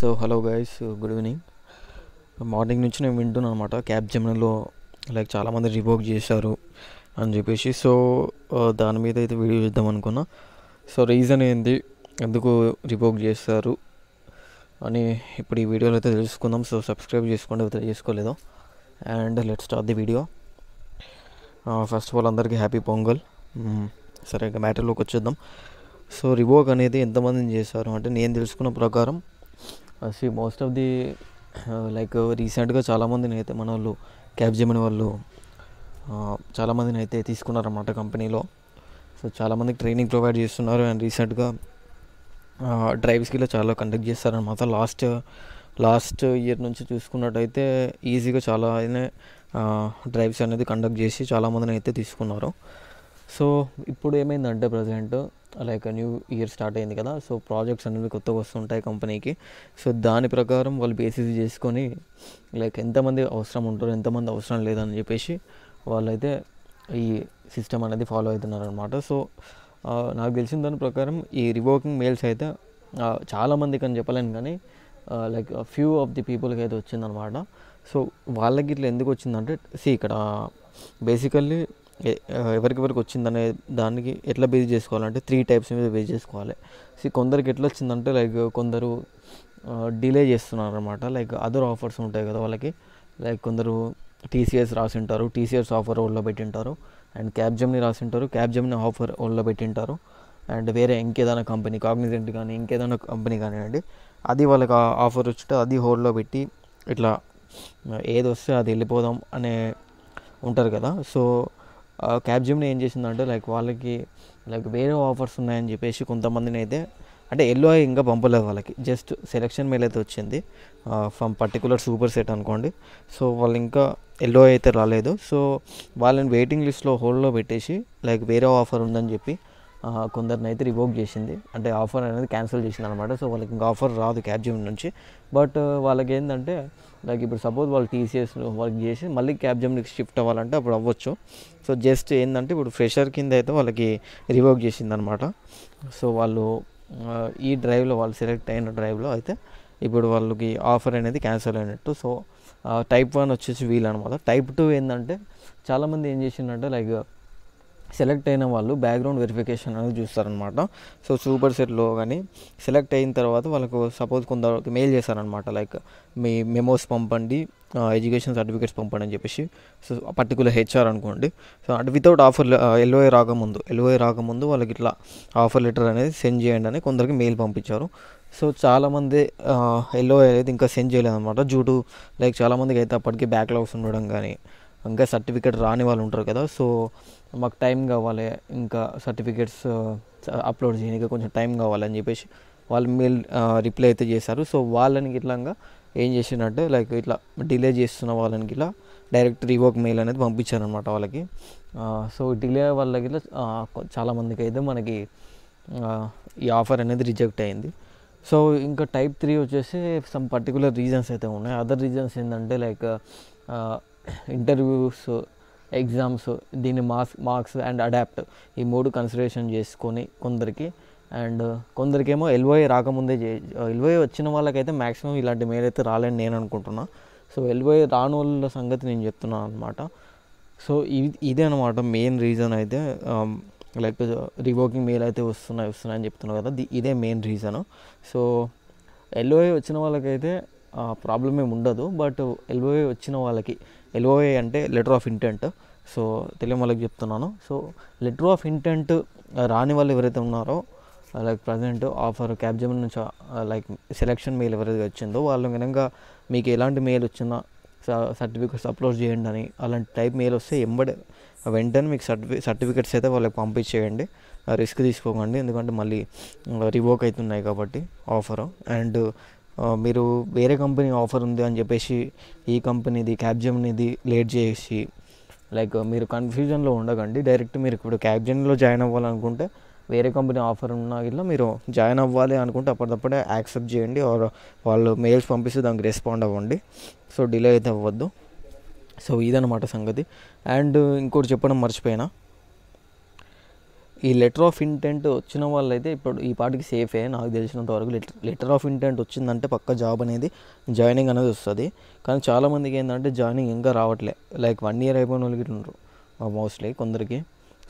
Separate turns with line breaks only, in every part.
So hello guys good evening morning నుంచి నేను వింటున్నాను అనమాట క్యాబ్ జమ్నలో లైక్ చాలామంది రివోక్ చేశారు అని చెప్పేసి. సో దాని మీద అయితే వీడియో చేద్దాం అనుకున్నా. సో రీజన్ ఏంది? ఎందుకు రివోక్ చేస్తారు అని ఇప్పుడు ఈ వీడియోలో అయితే తెలుసుకుందాం. సో సబ్స్క్రైబ్ చేసుకోండి చేసుకోలేదు. And let start the video first of all అందరికీ హ్యాపీ పొంగల్ సరే ఇంకా మ్యాటర్లోకి వచ్చేద్దాం. సో రివోక్ అనేది ఎంతమందిని చేశారు? అంటే నేను తెలుసుకున్న ప్రకారం see most of the like రీసెంట్గా చాలామందిని అయితే మన వాళ్ళు క్యాబ్ జమిన వాళ్ళు చాలామందిని అయితే తీసుకున్నారన్నమాట కంపెనీలో సో చాలామందికి ట్రైనింగ్ ప్రొవైడ్ చేస్తున్నారు అండ్ రీసెంట్గా డ్రైవ్స్కి ఇలా చాలా కండక్ట్ చేస్తారనమాట లాస్ట్ లాస్ట్ ఇయర్ నుంచి చూసుకున్నట్టయితే ఈజీగా చాలా అయినా డ్రైవ్స్ అనేది కండక్ట్ చేసి చాలామందిని అయితే తీసుకున్నారు. సో ఇప్పుడు ఏమైందంటే present like new year start అయింది కదా సో ప్రాజెక్ట్స్ అనేవి కొత్తగా వస్తుంటాయి కంపెనీకి. సో దాని ప్రకారం వాళ్ళు బేసిస్ చేసుకొని లైక్ ఎంతమంది అవసరం ఉంటారు ఎంతమంది అవసరం లేదని చెప్పేసి వాళ్ళైతే ఈ సిస్టమ్ అనేది ఫాలో అవుతున్నారు అనమాట సో నాకు తెలిసిన దాని ప్రకారం ఈ రివోకింగ్ మెయిల్స్ అయితే ఆ, చాలామందికి అని చెప్పలేను కానీ లైక్ ఫ్యూ ఆఫ్ ది పీపుల్కి అయితే వచ్చిందనమాట సో వాళ్ళకి ఇట్లా ఎందుకు వచ్చిందంటే సి ఇక్కడ బేసికల్లీ ఎవరికెవరికి వచ్చిందనే దానికి ఎట్లా బేస్ చేసుకోవాలంటే త్రీ టైప్స్ మీద బేస్ చేసుకోవాలి. సో కొందరికి ఎట్లా వచ్చిందంటే లైక్ కొందరు డిలే చేస్తున్నారు అనమాట లైక్ అదర్ ఆఫర్స్ ఉంటాయి కదా వాళ్ళకి. లైక్ కొందరు టీసీఎస్ రాసింటారు టీసీఎస్ ఆఫర్ ఓళ్ళో పెట్టింటారు అండ్ క్యాబ్ జమ్ని రాసింటారు క్యాబ్ జమ్ని ఆఫర్ ఓళ్ళో పెట్టింటారు అండ్ వేరే ఇంకేదైనా కంపెనీ కాగ్నిజెంట్ కానీ ఇంకేదైనా కంపెనీ కానివ్వండి అది వాళ్ళకి ఆఫర్ వచ్చితే అది హోల్డ్లో పెట్టి ఇట్లా ఏది వస్తే అది వెళ్ళిపోదాం అనే ఉంటారు కదా. సో క్యాబ్ జిమ్ని ఏం చేసిందంటే లైక్ వాళ్ళకి లైక్ వేరే ఆఫర్స్ ఉన్నాయని చెప్పేసి కొంతమందిని అయితే అంటే ఎల్లో ఇంకా పంపలేదు వాళ్ళకి. జస్ట్ సెలెక్షన్ మెయిల్ అయితే వచ్చింది. ఫ్రమ్ పర్టికులర్ సూపర్ సెట్ అనుకోండి. సో వాళ్ళు ఇంకా ఎల్లో అయితే రాలేదు. సో వాళ్ళని వెయిటింగ్ లిస్ట్లో హోల్డ్లో పెట్టేసి లైక్ వేరే ఆఫర్ ఉందని చెప్పి కొందరిని అయితే రివోక్ చేసింది. అంటే ఆఫర్ అనేది క్యాన్సిల్ చేసింది అనమాట సో వాళ్ళకి ఇంకా ఆఫర్ రాదు క్యాబ్జిమ్ నుంచి. బట్ uh, వాళ్ళకి ఏంటంటే లైక్ ఇప్పుడు సపోజ్ వాళ్ళు టీసీఎస్ వర్క్ చేసి మళ్ళీ క్యాబ్జిమ్కి షిఫ్ట్ అవ్వాలంటే అప్పుడు అవ్వచ్చు. సో జస్ట్ ఏంటంటే ఇప్పుడు ఫ్రెషర్ కింద అయితే వాళ్ళకి రివోక్ చేసింది అనమాట సో వాళ్ళు ఈ డ్రైవ్లో వాళ్ళు సెలెక్ట్ అయిన డ్రైవ్లో అయితే ఇప్పుడు వాళ్ళకి ఆఫర్ అనేది క్యాన్సిల్ అయినట్టు. సో టైప్ వన్ వచ్చేసి వీల్ అనమాట టైప్ టూ ఏంటంటే చాలామంది ఏం చేసిందంటే లైక్ సెలెక్ట్ అయిన వాళ్ళు బ్యాక్గ్రౌండ్ వెరిఫికేషన్ అనేది చూస్తారనమాట సో సూపర్ సెట్లో కానీ సెలెక్ట్ అయిన తర్వాత వాళ్ళకు సపోజ్ కొందరికి మెయిల్ చేస్తారనమాట లైక్ మీ మెమోస్ పంపండి ఎడ్యుకేషన్ సర్టిఫికేట్స్ పంపండి అని చెప్పేసి. సో పర్టికులర్ హెచ్ఆర్ అనుకోండి. సో అంటే వితౌట్ ఆఫర్ ఎల్ఓఏ రాకముందు ఎల్ఓఏ రాకముందు వాళ్ళకి ఇట్లా ఆఫర్ లెటర్ అనేది సెండ్ చేయండి అని కొందరికి మెయిల్ పంపించారు. సో చాలామంది ఎల్ఓఏ అనేది ఇంకా సెండ్ చేయలేదన్నమాట. డ్యూ టు లైక్ చాలామందికి అయితే అప్పటికి బ్యాక్లాగ్స్ ఉండడం కానీ ఇంకా సర్టిఫికేట్ రాని వాళ్ళు ఉంటారు కదా సో మాకు టైం కావాలి ఇంకా సర్టిఫికేట్స్ అప్లోడ్ చేయడానికి కొంచెం టైం కావాలని చెప్పేసి వాళ్ళు మెయిల్ రిప్లై అయితే చేశారు. సో వాళ్ళని ఇట్లాగా ఏం చేసిందంటే లైక్ ఇట్లా డిలే చేస్తున్న వాళ్ళని ఇలా డైరెక్ట్ రివోక్ మెయిల్ అనేది పంపించారనమాట వాళ్ళకి. సో డిలే వాళ్ళకి చాలామందికి అయితే మనకి ఈ ఆఫర్ అనేది రిజెక్ట్ అయింది. సో ఇంకా టైప్ త్రీ వచ్చేసి సమ్ పర్టికులర్ రీజన్స్ అయితే ఉన్నాయి. అదర్ రీజన్స్ ఏంటంటే లైక్ ఇంటర్వ్యూస్ ఎగ్జామ్స్ దీన్ని మార్క్స్ మార్క్స్ అండ్ అడాప్ట్ ఈ మూడు కన్సిడరేషన్ చేసుకొని కొందరికి అండ్ కొందరికేమో ఎల్ఓఏ రాకముందే చే వచ్చిన వాళ్ళకైతే మ్యాక్సిమం ఇలాంటి మేలు అయితే రాలేని నేను అనుకుంటున్నా. సో ఎల్ఓఏ రాని వాళ్ళ సంగతి నేను చెప్తున్నాను అనమాట సో ఇది ఇదే అనమాట మెయిన్ రీజన్ అయితే లైక్ రివోకింగ్ మెయిల్ అయితే వస్తున్నాయి వస్తున్నాయని చెప్తున్నాను కదా ఇదే మెయిన్ రీజను. సో ఎల్ఓఏ వచ్చిన వాళ్ళకైతే ప్రాబ్లం ఏమి ఉండదు బట్ ఎల్ఓఏ వచ్చిన వాళ్ళకి ఎల్ఓఏ అంటే లెటర్ ఆఫ్ ఇంటెంట్ సో తెలియని వాళ్ళకి చెప్తున్నాను. సో లెటర్ ఆఫ్ ఇంటెంట్ రాని వాళ్ళు ఎవరైతే ఉన్నారో లైక్ ప్రజెంట్ ఆఫర్ క్యాబ్జమ్ నుంచి లైక్ సెలెక్షన్ మెయిల్ ఎవరైతే వచ్చిందో వాళ్ళు కనుక మీకు ఎలాంటి మెయిల్ వచ్చినా సర్టిఫికెట్స్ అప్లోడ్ చేయండి అని అలాంటి టైప్ మెయిల్ వస్తే ఎంబడే వెంటనే మీకు సర్టిఫి సర్టిఫికెట్స్ అయితే వాళ్ళకి పంపించేయండి. రిస్క్ తీసుకోకండి ఎందుకంటే మళ్ళీ రివోక్ అవుతున్నాయి కాబట్టి ఆఫర్ అండ్ మీరు వేరే కంపెనీ ఆఫర్ ఉంది అని చెప్పేసి ఈ కంపెనీది క్యాబ్జమ్నిది లేట్ చేసి లైక్ మీరు కన్ఫ్యూజన్లో ఉండకండి. డైరెక్ట్ మీరు ఇప్పుడు క్యాబ్జెన్లో జాయిన్ అవ్వాలనుకుంటే వేరే కంపెనీ ఆఫర్ ఉన్నా ఇట్లా మీరు జాయిన్ అవ్వాలి అనుకుంటే అప్పటికప్పుడే యాక్సెప్ట్ చేయండి ఆర్ వాళ్ళు మెయిల్స్ పంపిస్తే దానికి రెస్పాండ్ అవ్వండి. సో డిలే అయితే అవ్వద్దు. సో ఇదనమాట సంగతి. అండ్ ఇంకోటి చెప్పడం మర్చిపోయినా. ఈ లెటర్ ఆఫ్ ఇంటెంట్ వచ్చిన వాళ్ళైతే ఇప్పుడు ఈ పాటికి సేఫే నాకు తెలిసినంత వరకు లెటర్ లెటర్ ఆఫ్ ఇంటెంట్ వచ్చిందంటే పక్క జాబ్ అనేది జాయినింగ్ అనేది వస్తుంది. కానీ చాలామందికి ఏంటంటే జాయినింగ్ ఇంకా రావట్లే. లైక్ వన్ ఇయర్ అయిపోయిన వాళ్ళకి ఉండరు. మోస్ట్లీ కొందరికి.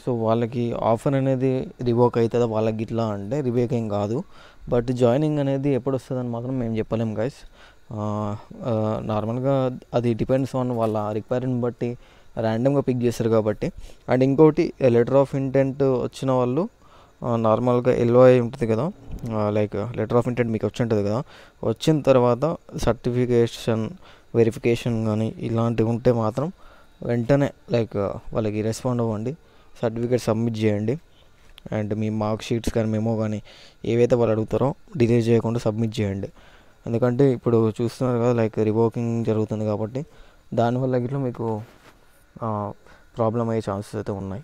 సో వాళ్ళకి ఆఫర్ అనేది రివోక్ అవుతుందా వాళ్ళకి ఇట్లా అంటే రివేక్ ఏం కాదు. బట్ జాయినింగ్ అనేది ఎప్పుడు వస్తుందని మాత్రం మేము చెప్పలేం గైస్ నార్మల్గా అది డిపెండ్స్ ఆన్ వాళ్ళ రిక్వైర్మెంట్ బట్టి ర్యాండమ్గా పిక్ చేస్తారు కాబట్టి. అండ్ ఇంకోటి లెటర్ ఆఫ్ ఇంటెంట్ వచ్చిన వాళ్ళు నార్మల్గా ఎల్ఓఐ ఉంటుంది కదా. లైక్ లెటర్ ఆఫ్ ఇంటెంట్ మీకు వచ్చి ఉంటుంది కదా. వచ్చిన తర్వాత సర్టిఫికేషన్ వెరిఫికేషన్ కానీ ఇలాంటివి ఉంటే మాత్రం వెంటనే లైక్ వాళ్ళకి రెస్పాండ్ అవ్వండి. సర్టిఫికేట్ సబ్మిట్ చేయండి. అండ్ మీ మార్క్ షీట్స్ కానీ మెమో కానీ ఏవైతే వాళ్ళు అడుగుతారో డిలే చేయకుండా సబ్మిట్ చేయండి. ఎందుకంటే ఇప్పుడు చూస్తున్నారు కదా లైక్ రివోకింగ్ జరుగుతుంది కాబట్టి దానివల్ల గిట్లా మీకు ప్రాబ్లం అయ్యే ఛాన్సెస్ అయితే ఉన్నాయి.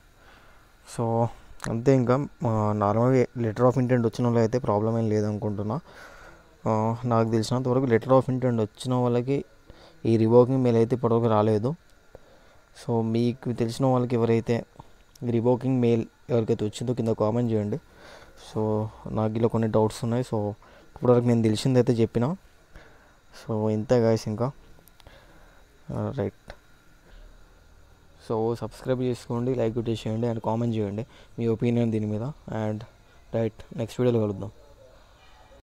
సో అంతే ఇంకా నార్మల్గా లెటర్ ఆఫ్ ఇంటెంట్ వచ్చిన వాళ్ళు అయితే ప్రాబ్లం ఏం లేదనుకుంటున్నా. నాకు తెలిసినంత వరకు లెటర్ ఆఫ్ ఇంటెంట్ వచ్చిన వాళ్ళకి ఈ రివోకింగ్ మెయిల్ అయితే ఇప్పటివరకు రాలేదు. సో మీకు తెలిసిన వాళ్ళకి ఎవరైతే రివోకింగ్ మెయిల్ ఎవరికైతే వచ్చిందో కింద కామెంట్ చేయండి. సో నాకు ఇలా కొన్ని డౌట్స్ ఉన్నాయి. సో ఇప్పటివరకు నేను తెలిసిందైతే చెప్పిన. సో ఇంతే గాయస్ ఇంకా. రైట్ సో సబ్స్క్రైబ్ చేసుకోండి లైక్ చేయండి అండ్ కామెంట్ చేయండి మీ ఒపీనియన్ దీని మీద. అండ్ రైట్ నెక్స్ట్ వీడియోలో కలుద్దాం.